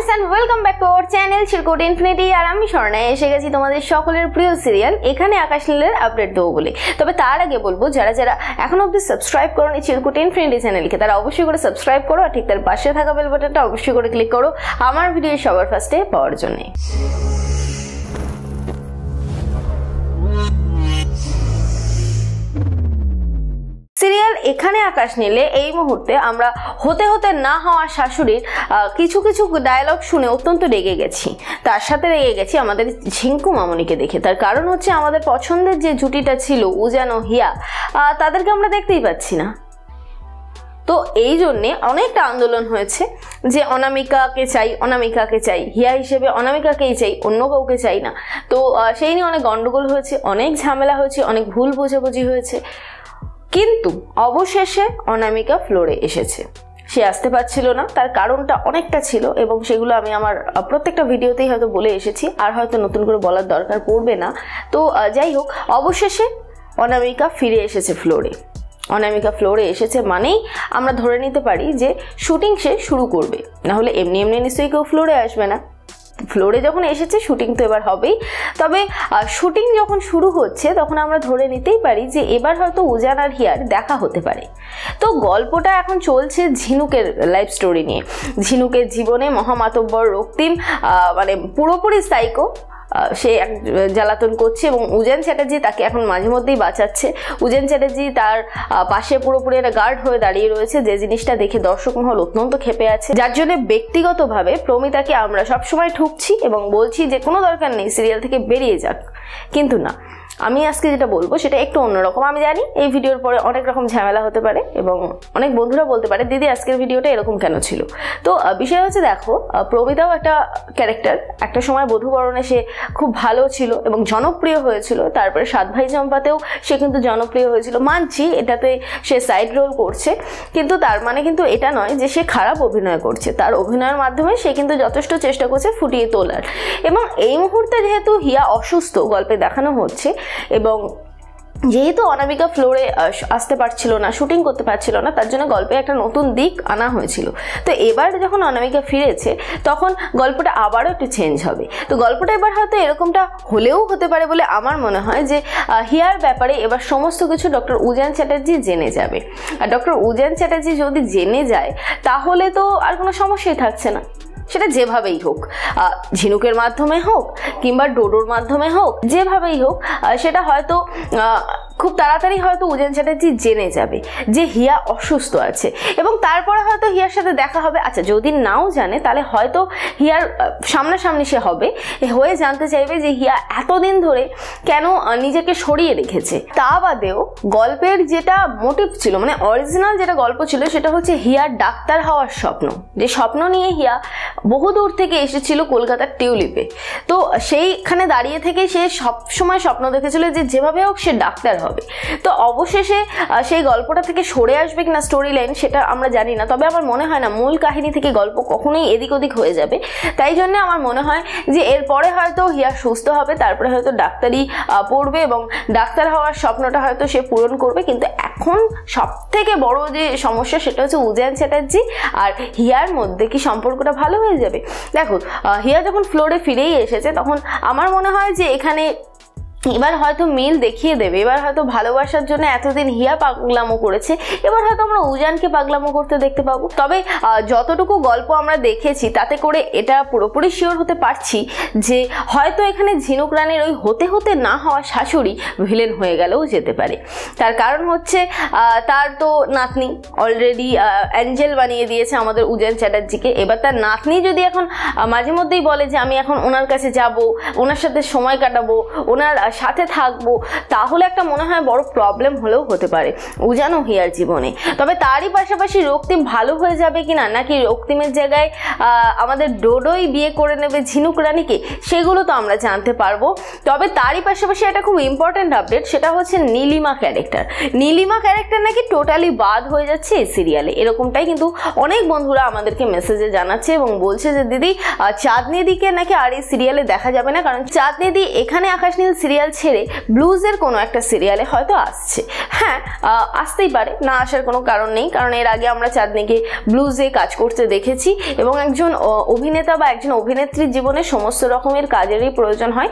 Friends and welcome back to our channel শিলকোট infinity আর আমি স্বর্ণায় এসে গেছি তোমাদের সকলের প্রিয় সিরিয়াল, এখানে আকাশ লীলের আপডেট দেবো বলে। তবে তার আগে বলব, যারা যারা এখন অব্দি সাবস্ক্রাইব করো নি চিরকোট ইনফিনিটি চ্যানেলকে তারা অবশ্যই করে সাবস্ক্রাইব করো, আর ঠিক তার পাশে থাকা বেল বাটনটা অবশ্যই করে ক্লিক করো। আমার ভিডিও সবার ফার্স্টে পাওয়ার জন্যে। এখানে আকাশ নিলে এই মুহূর্তে আমরা হতে হতে না হওয়া শাশুড়ির কিছু কিছু ডায়লগ শুনে অত্যন্ত রেগে গেছি। তার সাথে রেগে গেছি আমাদের ঝিঙ্কু মামনিকে দেখে। তার কারণ হচ্ছে আমাদের পছন্দের যে জুটিটা ছিল উজান হিয়া তাদেরকে আমরা দেখতেই পাচ্ছি না। তো এই জন্যে অনেকটা আন্দোলন হয়েছে যে অনামিকাকে চাই অনামিকাকে চাই, হিয়া হিসেবে অনামিকাকেই চাই, অন্য কাউকে চাই না। তো সেই নিয়ে অনেক গন্ডগোল হয়েছে, অনেক ঝামেলা হয়েছে, অনেক ভুল বোঝাবুঝি হয়েছে। কিন্তু অবশেষে অনামিকা ফ্লোরে এসেছে। সে আসতে পারছিল না, তার কারণটা অনেকটা ছিল এবং সেগুলো আমি আমার প্রত্যেকটা ভিডিওতেই হয়তো বলে এসেছি, আর হয়তো নতুন করে বলার দরকার পড়বে না। তো যাই হোক, অবশেষে অনামিকা ফিরে এসেছে ফ্লোরে। অনামিকা ফ্লোরে এসেছে মানেই আমরা ধরে নিতে পারি যে শুটিং সে শুরু করবে। না হলে এমনি এমনি নিশ্চয়ই কেউ ফ্লোরে আসবে না। ফ্লোরে যখন এসেছে শুটিং তো এবার হবেই। তবে শুটিং যখন শুরু হচ্ছে, তখন আমরা ধরে নিতেই পারি যে, এবার হয়তো উজান আর হিয়ার দেখা হতে পারে। তো গল্পটা এখন চলছে ঝিনুকের লাইফ স্টোরি নিয়ে। ঝিনুকের জীবনে মহামাতব্বর রক্তিম মানে পুরোপুরি সাইকো সে এক জ্বালাতন করছে এবং উজেন চ্যাটার্জি তাকে এখন মাঝে মধ্যেই বাঁচাচ্ছে। উজেন চ্যাটার্জি তার পাশে পুরোপুরি একটা গার্ড হয়ে দাঁড়িয়ে রয়েছে যে জিনিসটা দেখে দর্শক মহল অত্যন্ত ক্ষেপে আছে। যার জন্য ব্যক্তিগতভাবে প্রমিতাকে আমরা সবসময় ঠুকছি এবং বলছি যে কোনো দরকার নেই, সিরিয়াল থেকে বেরিয়ে যাক। কিন্তু না আমি আজকে যেটা বলব, সেটা একটু অন্যরকম। আমি জানি এই ভিডিওর পরে অনেক রকম ঝামেলা হতে পারে এবং অনেক বন্ধুরা বলতে পারে, দিদি, আজকের ভিডিওটা এরকম কেন ছিল? তো বিষয় হচ্ছে দেখো প্রমিতাও একটা ক্যারেক্টার একটা সময় বধুবরণে সে খুব ভালো ছিল এবং জনপ্রিয় হয়েছিল। তারপরে সাত ভাই চম্পাতেও সে কিন্তু জনপ্রিয় হয়েছিল। মানছি, এটাতে সে সাইড রোল করছে। কিন্তু তার মানে কিন্তু এটা নয় যে সে খারাপ অভিনয় করছে। তার অভিনয়ের মাধ্যমে সে কিন্তু যথেষ্ট চেষ্টা করছে ফুটিয়ে তোলার। এবং এই মুহূর্তে যেহেতু হিয়া অসুস্থ, গল্পে দেখানো হচ্ছে এবং যেহেতু অনামিকা ফ্লোরে আসতে পারছিল না, শুটিং করতে পারছিল না, তার জন্য গল্পে একটা নতুন দিক আনা হয়েছিল। তো এবার যখন অনামিকা ফিরেছে, তখন গল্পটা আবারও একটু চেঞ্জ হবে। তো গল্পটা এবার হয়তো এরকমটা হলেও হতে পারে বলে আমার মনে হয় যে হিয়ার ব্যাপারে এবার সমস্ত কিছু ডক্টর উজান চ্যাটার্জি জেনে যাবে। আর ডক্টর উজান চ্যাটার্জি যদি জেনে যায়, তাহলে তো আর কোনো সমস্যাই থাকছে না। সেটা যেভাবেই হোক ঝিনুকের মাধ্যমে হোক কিংবা ডোডোর মাধ্যমে হোক যেভাবেই হোক সেটা হয়তো খুব তাড়াতাড়ি হয়তো উজেন চ্যাটার্জি জেনে যাবে যে হিয়া অসুস্থ আছে। এবং তারপরে হয়তো হিয়ার সাথে দেখা হবে। আচ্ছা যদি নাও জানে, তাহলে হয়তো হিয়ার সামনাসামনি সে হবে। হয়ে জানতে চাইবে যে হিয়া এতদিন ধরে কেন নিজেকে সরিয়ে রেখেছে। তা বাদেও গল্পের যেটা মোটিভ ছিল মানে অরিজিনাল যেটা গল্প ছিল, সেটা হচ্ছে হিয়ার ডাক্তার হওয়ার স্বপ্ন। যে স্বপ্ন নিয়ে হিয়া বহু দূর থেকে এসেছিল কলকাতার টিউলিপে। তো সেইখানে দাঁড়িয়ে থেকে সে সব সময় স্বপ্ন দেখেছিল যে যেভাবে হোক সে ডাক্তার হবে তো অবশেষে সেই গল্পটা থেকে সরে আসবে কিনা স্টোরি লাইন সেটা আমরা জানি না। তবে আমার মনে হয় না, মূল কাহিনী থেকে গল্প কখনোই এদিক ওদিক হয়ে যাবে। তাই জন্য আমার মনে হয় যে এরপরে হয়তো হিয়া সুস্থ হবে, তারপরে হয়তো ডাক্তারি পড়বে এবং ডাক্তার হওয়ার স্বপ্নটা হয়তো সে পূরণ করবে। কিন্তু এখন সব থেকে বড় যে সমস্যা, সেটা হচ্ছে উজয়ন চ্যাটার্জি আর হিয়ার মধ্যে কি সম্পর্কটা ভালো হয়ে যাবে? দেখো হিয়া যখন ফ্লোরে ফিরেই এসেছে, তখন আমার মনে হয় যে, এখানে এবার হয়তো মিল দেখিয়ে দেবে। এবার হয়তো ভালোবাসার জন্য এতদিন হিয়া পাগলামো করেছে। এবার হয়তো আমরা উজানকে পাগলামো করতে দেখতে পাবো। তবে যতটুকু গল্প আমরা দেখেছি, তাতে করে এটা পুরোপুরি শিওর হতে পারছি যে, হয়তো এখানে ঝিনুক রানীর ওই হতে হতে না হওয়া শাশুড়ি ভিলেন হয়ে গেলেও যেতে পারে। তার কারণ হচ্ছে তার তো নাতনি অলরেডি অ্যাঞ্জেল বানিয়ে দিয়েছে আমাদের উজান চ্যাটার্জিকে। এবার তার নাতনি যদি এখন মাঝে মধ্যেই বলে যে, আমি এখন ওনার কাছে যাব, ওনার সাথে সময় কাটাবো, ওনার সাথে থাকব তাহলে একটা মনে হয় বড় প্রবলেম হলেও হতে পারে। উজানো হিয়ার জীবনে। তবে তারই পাশাপাশি রক্তিম ভালো হয়ে যাবে কিনা নাকি রক্তিমের জায়গায় আমাদের ডোডোই বিয়ে করে নেবে ঝিনুক রানীকে সেগুলো তো আমরা জানতে পারব। তবে তারই পাশাপাশি একটা খুব ইম্পর্টেন্ট আপডেট সেটা হচ্ছে নীলিমা ক্যারেক্টার নীলিমা ক্যারেক্টার নাকি টোটালি বাদ হয়ে যাচ্ছে এই সিরিয়ালে এরকমটাই কিন্তু অনেক বন্ধুরা আমাদেরকে মেসেজে জানাচ্ছে এবং বলছে যে দিদি আহ, চাঁদনি নাকি আর এই সিরিয়ালে দেখা যাবে না? কারণ চাঁদনিদি এখানে আকাশ নীল সিরিয়াল ছেড়ে ব্লুজের কোনো একটা সিরিয়ালে হয়তো আসছে। হ্যাঁ আসতেই পারে, না আসার কোনো কারণ নেই, কারণ এর আগে আমরা চাঁদনিকে ব্লুজে কাজ করতে দেখেছি এবং একজন অভিনেতা বা একজন অভিনেত্রীর জীবনে সমস্ত রকমের কাজেরই প্রয়োজন হয়।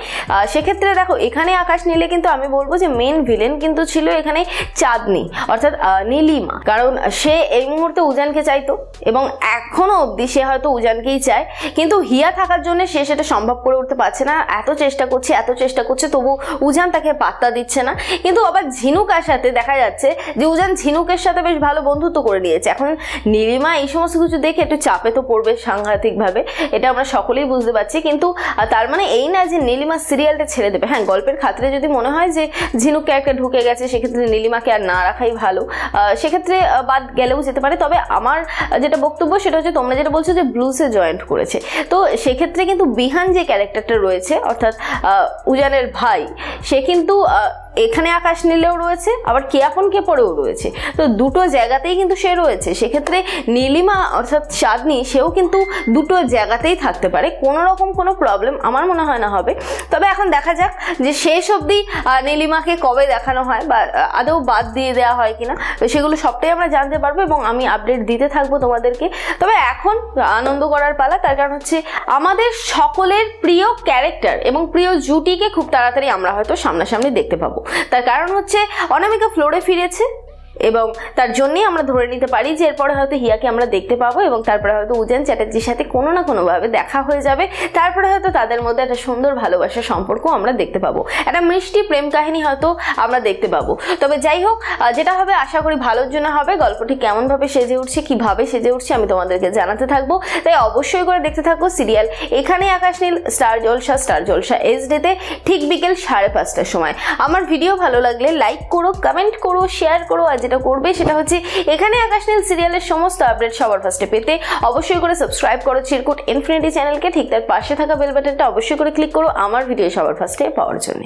সেক্ষেত্রে দেখো, এখানে আকাশ নীলে কিন্তু আমি বলব যে মেন ভিলেন কিন্তু ছিল এখানে চাঁদনি, অর্থাৎ নীলিমা। কারণ সে এই মুহূর্তে উজানকে চাইতো এবং এখনও অবধি সে হয়তো উজানকেই চায়, কিন্তু হিয়া থাকার জন্য সে সেটা সম্ভব করে উঠতে পারছে না। এত চেষ্টা করছে, এত চেষ্টা করছে, তবু উজান তাকে পাত্তা দিচ্ছে না। কিন্তু আবার ঝিনুকার সাথে দেখা যাচ্ছে যে উজান ঝিনুকের সাথে বেশ ভালো বন্ধুত্ব করে নিয়েছে। এখন নীলিমা এই সমস্ত কিছু দেখে একটু চাপে তো পড়বে সাংঘাতিকভাবে, এটা আমরা সকলেই বুঝতে পারছি। কিন্তু তার মানে এই না যে নীলিমা সিরিয়ালটা ছেড়ে দেবে। হ্যাঁ গল্পের খাতিরে যদি মনে হয় যে ঝিনুক ক্যারেক্টার ঢুকে গেছে, সেক্ষেত্রে নীলিমাকে আর না রাখাই ভালো। সেক্ষেত্রে বাদ গেলেও যেতে পারে। তবে আমার যেটা বক্তব্য সেটা হচ্ছে তোমরা যেটা বলছো যে ব্লুসে জয়েন্ট করেছে। তো সেক্ষেত্রে কিন্তু বিহান যে ক্যারেক্টারটা রয়েছে, অর্থাৎ উজানের ভাই, সে কিন্তু এখানে আকাশ নীলেও রয়েছে, আবার কে আপন কে পরেও রয়েছে। তো দুটো জায়গাতেই কিন্তু সে রয়েছে। সেক্ষেত্রে নীলিমা অর্থাৎ চাঁদনি সেও কিন্তু দুটো জায়গাতেই থাকতে পারে। কোনো রকম কোনো প্রবলেম আমার মনে হয় না হবে। তবে এখন দেখা যাক যে শেষ অবধি নীলিমাকে কবে দেখানো হয় বা আদৌ বাদ দিয়ে দেওয়া হয় কিনা। সেগুলো সবটাই আমরা জানতে পারব এবং আমি আপডেট দিতে থাকব তোমাদেরকে। তবে এখন আনন্দ করার পালা, তার কারণ হচ্ছে আমাদের সকলের প্রিয় ক্যারেক্টার এবং প্রিয় জুটিকে খুব তাড়াতাড়ি আমরা হয়তো সামনাসামনি দেখতে পাবো। তার কারণ হচ্ছে অনামিকা ফ্লোরে ফিরেছে। এবং তার জন্যই আমরা ধরে নিতে পারি যে এরপরে হয়তো হিয়াকে আমরা দেখতে পাবো এবং তারপরে হয়তো উজেন চ্যাটার্জির সাথে কোনো না কোনোভাবে দেখা হয়ে যাবে। তারপরে হয়তো তাদের মধ্যে একটা সুন্দর ভালোবাসার সম্পর্ক আমরা দেখতে পাবো। একটা মিষ্টি প্রেম কাহিনী হয়তো আমরা দেখতে পাবো। তবে যাই হোক যেটা হবে আশা করি ভালোর জন্য হবে। গল্পটি কেমনভাবে সেজে উঠছে, কীভাবে সেজে উঠছে আমি তোমাদেরকে জানাতে থাকব। তাই অবশ্যই করে দেখতে থাকব সিরিয়াল এখানে আকাশ নীল, স্টার জলসা স্টার জলসা এস ডেতে ঠিক বিকেল সাড়ে পাঁচটার সময়। আমার ভিডিও ভালো লাগলে লাইক করো, কমেন্ট করো, শেয়ার করো, আর যেটা করবে সেটা হচ্ছে এখানে আকাশ নীল সিরিয়ালের সমস্ত আপডেট সবার ফার্স্টে পেতে অবশ্যই করে সাবস্ক্রাইব করো, চিরকুট ইনফিনিটি চ্যানেলকে ঠিক তার পাশে থাকা বেল বাটনটা অবশ্যই করে ক্লিক করো, আমার ভিডিও সবার ফার্স্টে পাওয়ার জন্য।